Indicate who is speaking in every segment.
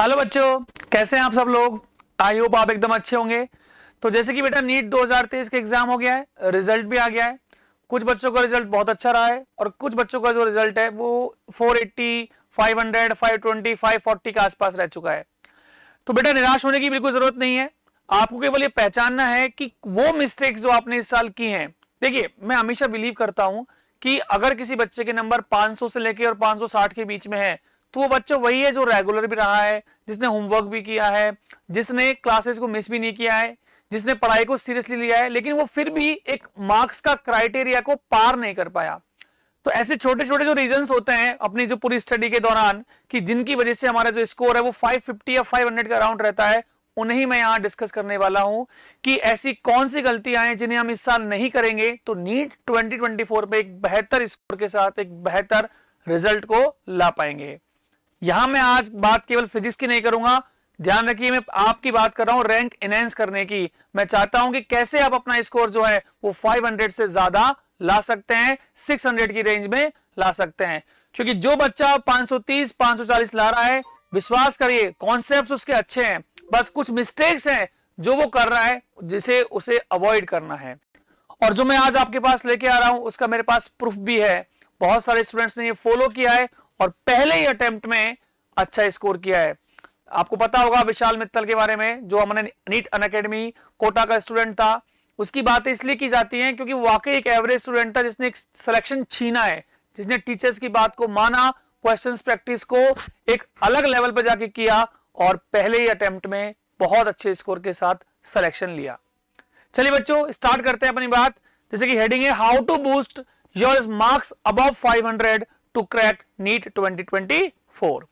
Speaker 1: Hello बच्चों कैसे हैं आप सब लोग? आई होप आप एकदम अच्छे होंगे। तो जैसे कि बेटा नीट 2023 का एग्ज़ाम हो गया है रिज़ल्ट भी आ गया है। कुछ बच्चों का रिज़ल्ट बहुत अच्छा रहा है और कुछ बच्चों का जो रिज़ल्ट है वो 480, 500, 520, 540 के आसपास रह चुका है। तो बेटा निराश होने की बिल्कुल ज़रूरत नहीं है। आपको केवल ये पहचानना है कि वो मिस्टेक्स जो आपने इस साल की हैं। देखिए मैं हमेशा बिलीव करता हूँ कि अगर किसी बच्चे के नंबर 500 से लेके और 560 के बीच में है तो वो बच्चा वही है जो रेगुलर भी रहा है, जिसने होमवर्क भी किया है, जिसने क्लासेस को मिस भी नहीं किया है, जिसने पढ़ाई को सीरियसली लिया है, लेकिन वो फिर भी एक मार्क्स का क्राइटेरिया को पार नहीं कर पाया। तो ऐसे छोटे छोटे जो रीजन होते हैं, अपनी जो पूरी स्टडी के दौरान, कि जिनकी वजह से हमारा जो स्कोर है वो 550 या 500 का अराउंड रहता है, उन्हें मैं यहाँ डिस्कस करने वाला हूँ, कि ऐसी कौन सी गलतियाँ हैं जिन्हें हम इस साल नहीं करेंगे तो नीट 2024 पे एक बेहतर स्कोर के साथ, एक बेहतर रिज़ल्ट को ला पाएँगे। यहाँ मैं आज बात केवल फिजिक्स की नहीं करूँगा। ध्यान रखिए, मैं आपकी बात कर रहा हूँ रैंक इनहेंस करने की। मैं चाहता हूँ कि कैसे आप अपना स्कोर जो है, वो 500 से ज़्यादा ला सकते हैं 600 की रेंज में ला सकते हैं। क्योंकि जो बच्चा 530 540 ला रहा है, विश्वास करिए कॉन्सेप्ट उसके अच्छे हैं। बस कुछ मिस्टेक्स हैं जो वो कर रहा है, जिसे उसे अवॉइड करना है। और जो मैं आज आपके पास लेके आ रहा हूँ, उसका मेरे पास प्रूफ भी है। बहुत सारे स्टूडेंट्स ने ये फॉलो किया है। और पहले ही अटेम्प्ट में अच्छा स्कोर किया है। आपको पता होगा विशाल मित्तल के बारे में, जो हमने नीट अन अकेडमी कोटा का स्टूडेंट था, उसकी बात इसलिए की जाती है क्योंकि वाकई एक एवरेज स्टूडेंट था जिसने एक सिलेक्शन छीना है, जिसने टीचर्स की बात को माना क्वेश्चंस प्रैक्टिस को एक अलग लेवल पर जाके किया और पहले ही अटेम्प्ट में बहुत अच्छे स्कोर के साथ सिलेक्शन लिया। चलिए बच्चों स्टार्ट करते हैं अपनी बात। जैसे कि हेडिंग है how to boost your marks above 500 to crack NEET 2024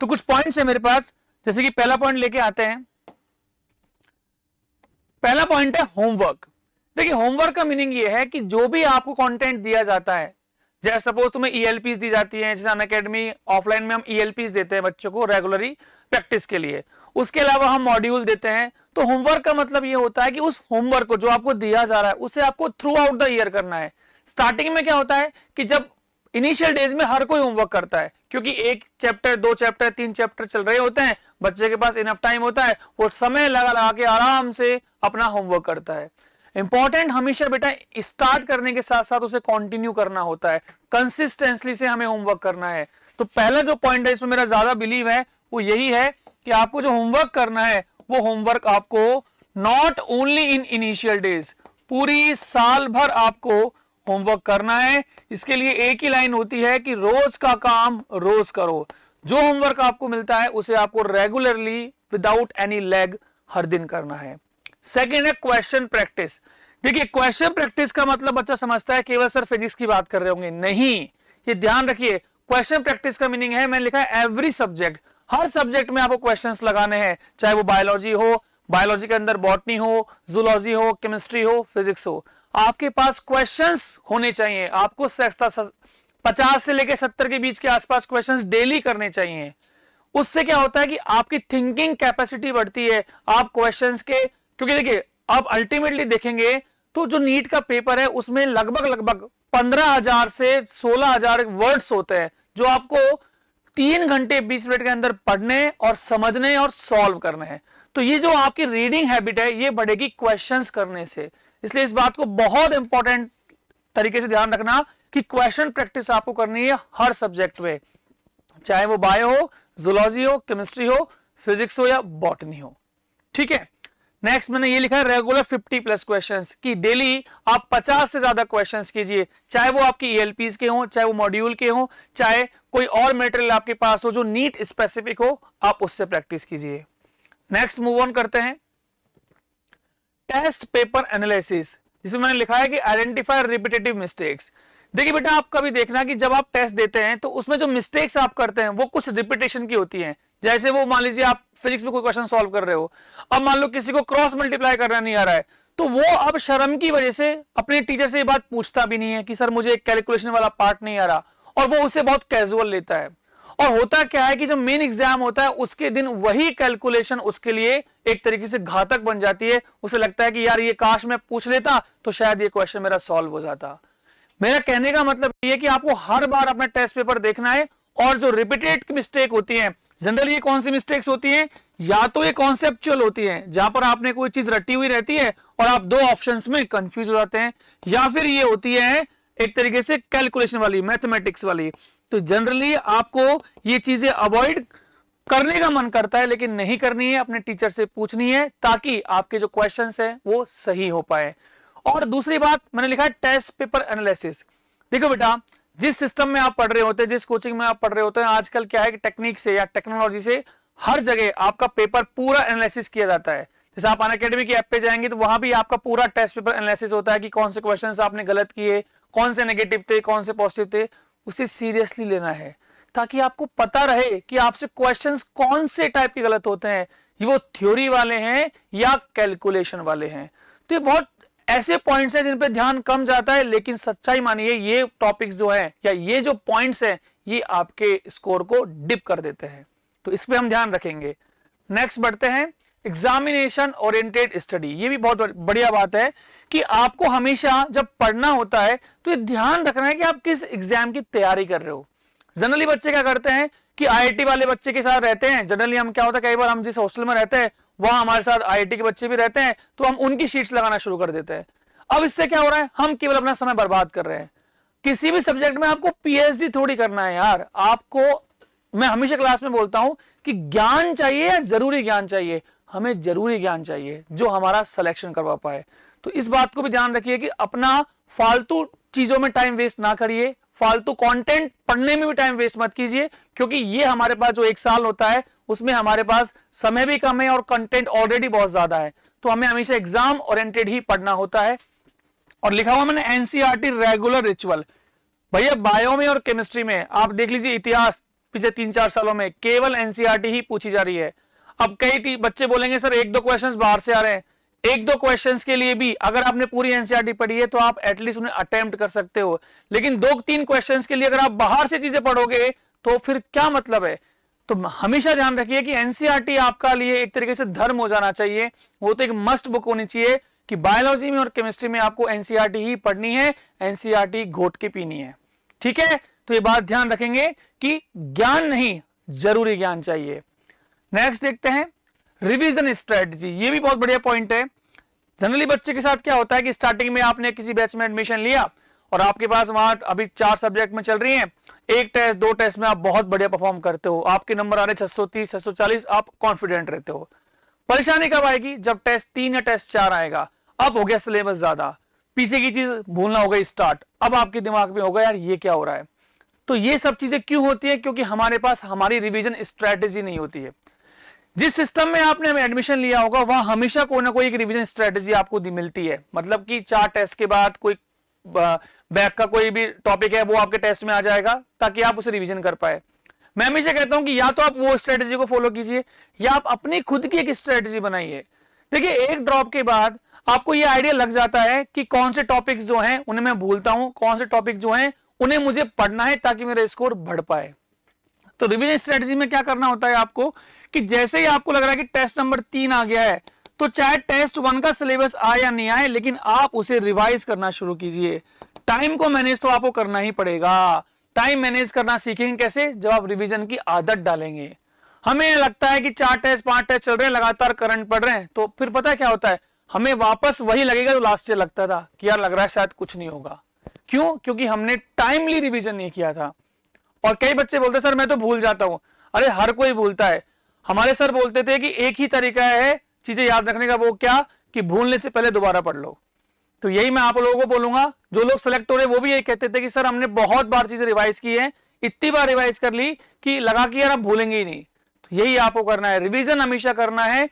Speaker 1: तो कुछ पॉइंट्स है मेरे पास। जैसे कि पहला पॉइंट लेके आते हैं। पहला पॉइंट है होमवर्क देखिए होमवर्क का मीनिंग ये है कि जो भी आपको कंटेंट दिया जाता है, जैसे सपोज़ तुम्हें ईएलपीस e दी जाती है, जैसे अन अकेडमी ऑफलाइन में हम ईएलपीस e देते हैं बच्चों को रेगुलरली प्रैक्टिस के लिए। उसके अलावा हम मॉड्यूल देते हैं। तो होमवर्क का मतलब ये होता है कि उस होमवर्क को जो आपको दिया जा रहा है, उसे आपको थ्रू आउट द ईयर करना है। स्टार्टिंग में क्या होता है कि जब इनिशियल डेज़ में हर कोई होमवर्क करता है, क्योंकि एक चैप्टर दो चैप्टर तीन चैप्टर चल रहे होते हैं, बच्चे के पास इनफ टाइम होता है, वो समय लगा लगा के आराम से अपना होमवर्क करता है। इंपॉर्टेंट हमेशा बेटा स्टार्ट करने के साथ साथ उसे कंटिन्यू करना होता है कंसिस्टेंसली से हमें होमवर्क करना है। तो पहला जो पॉइंट है, इसमें मेरा ज़्यादा बिलीव है, वो यही है कि आपको जो होमवर्क करना है, वो होमवर्क आपको not only in initial days पूरी साल भर आपको होमवर्क करना है। इसके लिए एक ही लाइन होती है कि रोज का काम रोज करो। जो होमवर्क आपको मिलता है, उसे आपको रेगुलरली विदाउट एनी लेग हर दिन करना है। सेकेंड है क्वेश्चन प्रैक्टिस देखिए क्वेश्चन प्रैक्टिस का मतलब बच्चा समझता है, केवल सर फिजिक्स की बात कर रहे होंगे। नहीं, ये ध्यान रखिए क्वेश्चन प्रैक्टिस का मीनिंग है, मैंने लिखा है एवरी सब्जेक्ट हर सब्जेक्ट में आपको क्वेश्चंस लगाने हैं, चाहे वो बायोलॉजी हो बायोलॉजी के अंदर बॉटनी हो जूलॉजी हो केमिस्ट्री हो फिजिक्स हो। आपके पास क्वेश्चंस होने चाहिए। आपको पचास से लेकर सत्तर के बीच के आसपास क्वेश्चंस डेली करने चाहिए। उससे क्या होता है कि आपकी थिंकिंग कैपेसिटी बढ़ती है, आप क्वेश्चंस के क्योंकि देखिए, आप अल्टीमेटली देखेंगे तो जो नीट का पेपर है, उसमें लगभग लगभग पंद्रह हज़ार से सोलह हज़ार वर्ड्स होते हैं, जो आपको तीन घंटे बीस मिनट के अंदर पढ़ने और समझने और सॉल्व करने हैं। तो ये जो आपकी रीडिंग हैबिट है, ये बढ़ेगी क्वेश्चंस करने से। इसलिए इस बात को बहुत इंपॉर्टेंट तरीके से ध्यान रखना कि क्वेश्चन प्रैक्टिस आपको करनी है हर सब्जेक्ट में। चाहे वो बायो हो जुलॉजी हो केमिस्ट्री हो फिजिक्स हो या बॉटनी हो। ठीक है? नेक्स्ट मैंने ये लिखा है रेगुलर 50 प्लस क्वेश्चंस कि डेली आप 50 से ज़्यादा क्वेश्चंस कीजिए। चाहे वो आपकी ईएलपीस e के हो, चाहे वो मॉड्यूल के हो, चाहे कोई और मटेरियल आपके पास हो जो नीट स्पेसिफिक हो, आप उससे प्रैक्टिस कीजिए। नेक्स्ट मूव ऑन करते हैं। टेस्ट पेपर एनालिसिस, जिसमें मैंने लिखा है कि आइडेंटिफाई रिपीटेटिव मिस्टेक्स। देखिए बेटा, आप कभी देखना कि जब आप टेस्ट देते हैं तो उसमें जो मिस्टेक्स आप करते हैं, वो कुछ रिपीटेशन की होती हैं। जैसे वो मान लीजिए आप फिजिक्स में कोई क्वेश्चन सॉल्व कर रहे हो, अब मान लो किसी को क्रॉस मल्टीप्लाई करना नहीं आ रहा है तो वो अब शर्म की वजह से अपने टीचर से ये बात पूछता भी नहीं है कि, सर, मुझे एक कैलकुलेशन वाला पार्ट नहीं आ रहा। और वो उसे बहुत कैजुअल लेता है। और होता क्या है कि जब मेन एग्ज़ाम होता है, उसके दिन वही कैलकुलेशन उसके लिए एक तरीके से घातक बन जाती है। उसे लगता है कि यार ये काश मैं पूछ लेता तो शायद ये क्वेश्चन मेरा सॉल्व हो जाता। मेरा कहने का मतलब ये कि आपको हर बार अपना टेस्ट पेपर देखना है और जो रिपीटेड मिस्टेक होती है जनरली ये कौन सी मिस्टेक्स होती हैं, या तो ये कॉन्सेप्चुअल होती है, जहाँ पर आपने कोई चीज़ रटी हुई रहती है और आप दो ऑप्शंस में कंफ्यूज हो जाते हैं, या फिर ये होती है एक तरीके से कैलकुलेशन वाली मैथमेटिक्स वाली। तो जनरली आपको ये चीज़ें अवॉइड करने का मन करता है, लेकिन नहीं करनी है, अपने टीचर से पूछनी है, ताकि आपके जो क्वेश्चंस है वो सही हो पाए। और दूसरी बात, मैंने लिखा है टेस्ट पेपर एनालिसिस देखो बेटा, जिस सिस्टम में आप पढ़ रहे होते हैं, जिस कोचिंग में आप पढ़ रहे होते हैं, आजकल क्या है कि टेक्निक से या टेक्नोलॉजी से हर जगह आपका पेपर पूरा एनालिसिस किया जाता है। जैसे आप अन अकेडमी की ऐप पे जाएँगे तो वहाँ भी आपका पूरा टेस्ट पेपर एनालिसिस होता है कि कौन से क्वेश्चन आपने गलत किए, कौन से नेगेटिव थे, कौन से पॉजिटिव थे। उसे सीरियसली लेना है, ताकि आपको पता रहे कि आपसे क्वेश्चंस कौन से टाइप के गलत होते हैं। ये वो थ्योरी वाले हैं या कैलकुलेशन वाले हैं। तो ये बहुत ऐसे पॉइंट्स हैं जिन पे ध्यान कम जाता है, लेकिन सच्चाई मानिए, ये टॉपिक्स जो है या ये जो पॉइंट्स हैं, ये आपके स्कोर को डिप कर देते हैं। तो इस पर हम ध्यान रखेंगे। नेक्स्ट बढ़ते हैं। एग्जामिनेशन ओरिएंटेड स्टडी ये भी बहुत बढ़िया बात है। कि आपको हमेशा जब पढ़ना होता है तो ये ध्यान रखना है कि आप किस एग्ज़ाम की तैयारी कर रहे हो। जनरली बच्चे क्या करते हैं कि आईआईटी वाले बच्चे के साथ रहते हैं। जनरली हम क्या होता है, कई बार हम जिस हॉस्टल में रहते हैं, वहाँ हमारे साथ आईआईटी के बच्चे भी रहते हैं तो हम उनकी शीट्स लगाना शुरू कर देते हैं। अब इससे क्या हो रहा है, हम केवल अपना समय बर्बाद कर रहे हैं। किसी भी सब्जेक्ट में आपको पीएचडी थोड़ी करना है यार। आपको, मैं हमेशा क्लास में बोलता हूँ कि ज्ञान चाहिए या ज़रूरी ज्ञान चाहिए? हमें ज़रूरी ज्ञान चाहिए, जो हमारा सिलेक्शन करवा पाए। तो इस बात को भी ध्यान रखिए कि अपना फालतू चीज़ों में टाइम वेस्ट ना करिए, फालतू कंटेंट पढ़ने में भी टाइम वेस्ट मत कीजिए, क्योंकि ये हमारे पास जो एक साल होता है, उसमें हमारे पास समय भी कम है और कंटेंट ऑलरेडी बहुत ज़्यादा है। तो हमें हमेशा एग्ज़ाम ओरिएंटेड ही पढ़ना होता है। और लिखा हुआ मैंने एनसीआरटी रेगुलर रिचुअल भैया बायो में और केमिस्ट्री में, आप देख लीजिए इतिहास पिछले तीन चार सालों में, केवल एनसीआरटी ही पूछी जा रही है। अब कई बच्चे बोलेंगे, सर, एक दो क्वेश्चंस बाहर से आ रहे हैं। एक दो क्वेश्चंस के लिए भी, अगर आपने पूरी एनसीआरटी पढ़ी है तो आप एटलीस्ट उन्हें अटेम्प्ट कर सकते हो। लेकिन दो तीन क्वेश्चंस के लिए अगर आप बाहर से चीज़ें पढ़ोगे तो फिर क्या मतलब है? तो हमेशा ध्यान रखिए कि एनसीआरटी आपका लिए एक तरीके से धर्म हो जाना चाहिए। वो तो एक मस्ट बुक होनी चाहिए कि बायोलॉजी में और केमिस्ट्री में आपको एनसीआरटी ही पढ़नी है एनसीआरटी घोट के पीनी है। ठीक है? तो ये बात ध्यान रखेंगे कि ज्ञान नहीं, ज़रूरी ज्ञान चाहिए। नेक्स्ट देखते हैं। रिवीजन स्ट्रेटजी ये भी बहुत बढ़िया पॉइंट है। जनरली बच्चे के साथ क्या होता है कि स्टार्टिंग में आपने किसी बैच में एडमिशन लिया और आपके पास वहाँ अभी चार सब्जेक्ट में चल रही हैं। एक टेस्ट दो टेस्ट में आप बहुत बढ़िया परफॉर्म करते हो। आपके नंबर आ रहे छह सौ आप कॉन्फिडेंट रहते हो। परेशानी कब आएगी? जब टेस्ट तीन या टेस्ट चार आएगा। अब हो गया सिलेबस ज़्यादा। पीछे की चीज़ भूलना होगा स्टार्ट अब आपके दिमाग में होगा, यार, ये क्या हो रहा है? तो ये सब चीज़ें क्यों होती है? क्योंकि हमारे पास हमारी रिवीजन स्ट्रेटेजी नहीं होती है। जिस सिस्टम में आपने एडमिशन लिया होगा, वहाँ हमेशा कोई ना कोई एक रिवीजन स्ट्रेटेजी आपको मिलती है। मतलब कि चार टेस्ट के बाद कोई बैक का कोई भी टॉपिक है, वो आपके टेस्ट में आ जाएगा, ताकि आप उसे रिवीजन कर पाए। मैं हमेशा कहता हूँ कि या तो आप वो स्ट्रेटेजी को फॉलो कीजिए, या आप अपनी खुद की एक स्ट्रेटेजी बनाइए। देखिए, एक ड्रॉप के बाद आपको ये आइडिया लग जाता है कि कौन से टॉपिक्स जो हैं, उन्हें मैं भूलता हूँ, कौन से टॉपिक जो हैं, उन्हें मुझे पढ़ना है ताकि मेरा स्कोर बढ़ पाए। तो रिविजन स्ट्रेटजी में क्या करना होता है आपको? कि जैसे ही आपको लग रहा है कि टेस्ट नंबर तीन आ गया है तो चाहे टेस्ट वन का सिलेबस आए या नहीं आए, लेकिन आप उसे रिवाइज करना शुरू कीजिए। टाइम को मैनेज तो आपको करना ही पड़ेगा। टाइम मैनेज करना सीखेंगे कैसे? जब आप रिविजन की आदत डालेंगे। हमें लगता है कि चार टेस्ट पाँच टेस्ट चल रहे हैं, लगातार करंट पड़ रहे हैं तो फिर पता है क्या होता है? हमें वापस वही लगेगा जो लास्ट ईयर लगता था, कि यार लग रहा है शायद कुछ नहीं होगा। क्यों? क्योंकि हमने टाइमली रिवीजन नहीं किया था। और कई बच्चे बोलते सर, मैं तो भूल जाता हूँ। अरे, हर कोई भूलता है। हमारे सर बोलते थे कि एक ही तरीका है चीज़ें याद रखने का, वो क्या? कि भूलने से पहले दोबारा पढ़ लो। तो यही मैं आप लोगों को बोलूँगा। जो लोग सेलेक्ट हो रहे वो भी यही कहते थे कि, सर, हमने बहुत बार चीज़ें रिवाइज की है। इतनी बार रिवाइज कर ली कि लगा कि यार आप भूलेंगे ही नहीं। तो यही आपको करना है। रिविजन हमेशा करना है।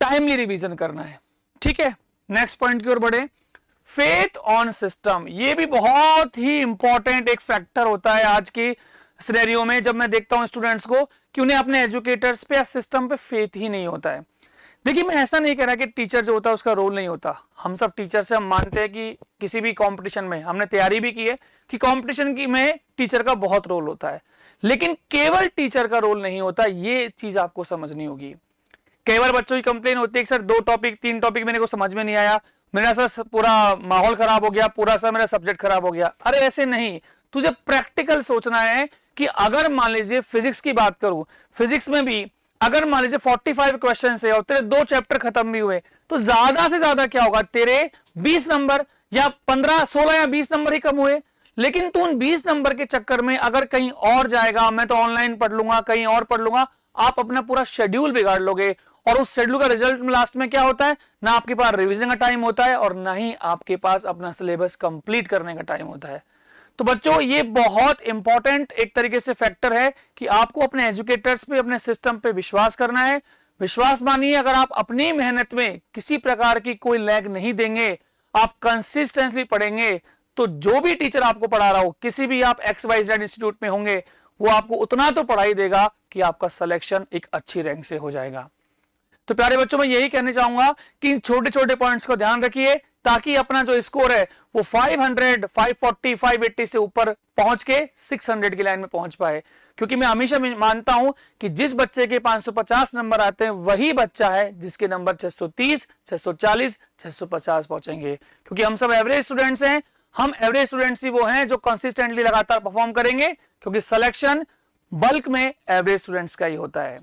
Speaker 1: टाइमली रिविजन करना है। ठीक है? नेक्स्ट पॉइंट की ओर बढ़े। फेथ ऑन सिस्टम ये भी बहुत ही इंपॉर्टेंट एक फैक्टर होता है आज की सिनेरियो में जब मैं देखता हूँ स्टूडेंट्स को कि उन्हें अपने एजुकेटर्स पे या सिस्टम पे फेथ ही नहीं होता है। देखिए, मैं ऐसा नहीं कह रहा कि टीचर जो होता है उसका रोल नहीं होता। हम सब टीचर से हम मानते हैं कि किसी भी कंपटीशन में हमने तैयारी भी की है कि कंपटीशन की में टीचर का बहुत रोल होता है। लेकिन केवल टीचर का रोल नहीं होता, ये चीज़ आपको समझनी होगी। कई बार बच्चों की कंप्लेन होती है कि, सर, दो टॉपिक तीन टॉपिक मेरे को समझ में नहीं आया। मेरा सर पूरा माहौल खराब हो गया, पूरा सर मेरा सब्जेक्ट खराब हो गया। अरे, ऐसे नहीं। तुझे प्रैक्टिकल सोचना है कि अगर मान लीजिए फिजिक्स की बात करूँ फिजिक्स में भी अगर मान लीजिए 45 क्वेश्चन है और तेरे दो चैप्टर खत्म भी हुए तो ज़्यादा से ज़्यादा क्या होगा? तेरे 20 नंबर या 15 16 या 20 नंबर ही कम हुए। लेकिन तू उन 20 नंबर के चक्कर में अगर कहीं और जाएगा, मैं तो ऑनलाइन पढ़ लूँगा, कहीं और पढ़ लूँगा, आप अपना पूरा शेड्यूल बिगाड़ लोगे। और उस शेड्यूल का रिज़ल्ट लास्ट में क्या होता है? ना आपके पास रिविजन का टाइम होता है और ना ही आपके पास अपना सिलेबस कंप्लीट करने का टाइम होता है। तो बच्चों, ये बहुत इंपॉर्टेंट एक तरीके से फैक्टर है कि आपको अपने एजुकेटर्स पे, अपने सिस्टम पे विश्वास करना है। विश्वास मानिए, अगर आप अपनी मेहनत में किसी प्रकार की कोई लैग नहीं देंगे, आप कंसिस्टेंटली पढ़ेंगे तो जो भी टीचर आपको पढ़ा रहा हो, किसी भी आप एक्स वाई जेड इंस्टीट्यूट में होंगे, वो आपको उतना तो पढ़ाई देगा कि आपका सिलेक्शन एक अच्छी रैंक से हो जाएगा। तो प्यारे बच्चों मैं यही कहना चाहूँगा कि छोटे छोटे पॉइंट्स को ध्यान रखिए ताकि अपना जो स्कोर है वो 500, 540, 580 से ऊपर पहुँच के 600 की लाइन में पहुँच पाए। क्योंकि मैं हमेशा मानता हूँ कि जिस बच्चे के 550 नंबर आते हैं वही बच्चा है जिसके नंबर 630, 640, 650 पहुँचेंगे। क्योंकि हम सब एवरेज स्टूडेंट्स हैं हम एवरेज स्टूडेंट्स ही वो हैं जो कंसिस्टेंटली लगातार परफॉर्म करेंगे क्योंकि सिलेक्शन बल्क में एवरेज स्टूडेंट्स का ही होता है।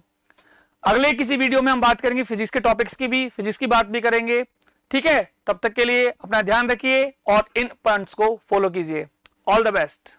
Speaker 1: अगले किसी वीडियो में हम बात करेंगे फिजिक्स के टॉपिक्स की भी, फिजिक्स की बात भी करेंगे। ठीक है? तब तक के लिए अपना ध्यान रखिए और इन पॉइंट्स को फॉलो कीजिए। All the best